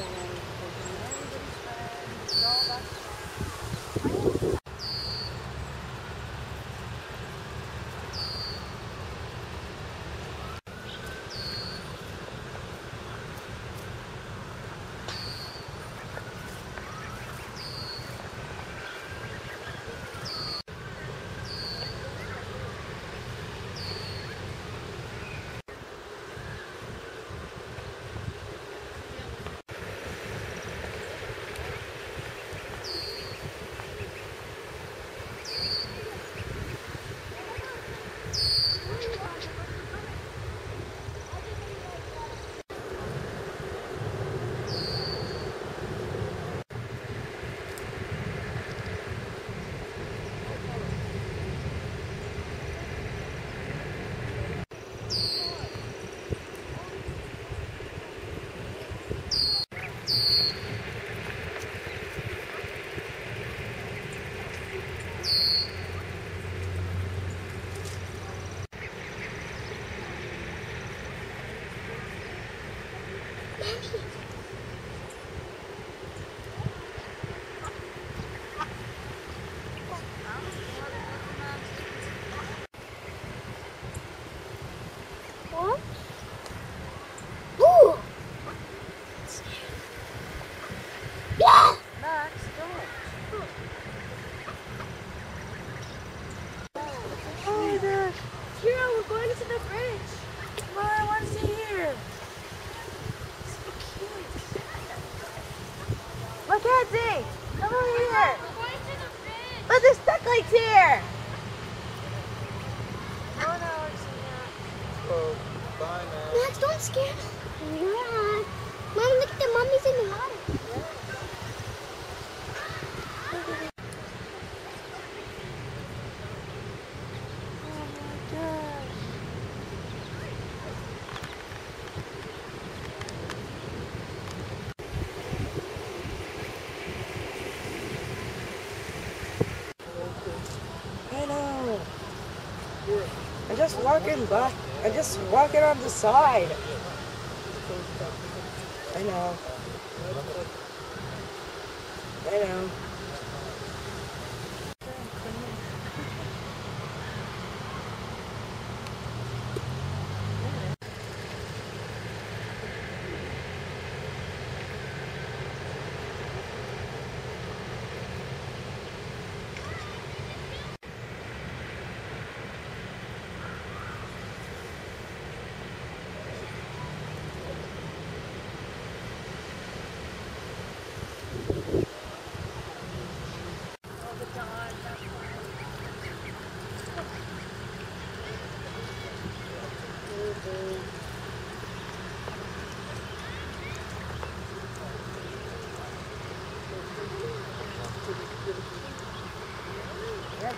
and everybody's friends all that you Mackenzie, come over here. We're going to the bridge. Look, there's ducklings here. Oh no, it's not. Oh, bye, man. Max, don't scare them. Yeah. Mom, look at the mummies in the water. Just walking by I'm just walking on the side. I know. I know.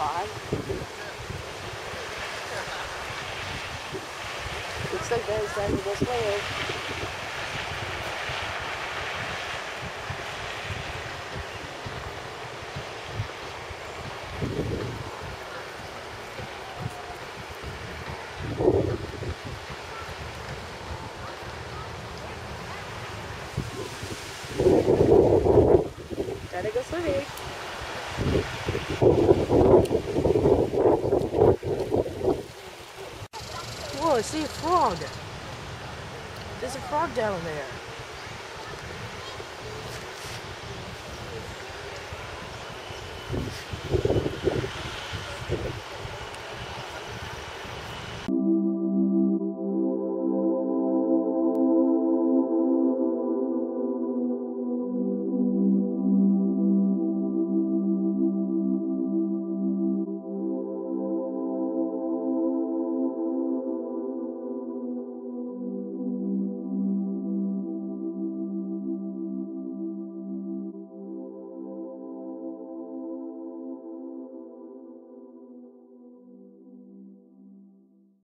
five. Looks like that is time to go swimming. Gotta go swimming. Whoa, I see a frog. There's a frog down there.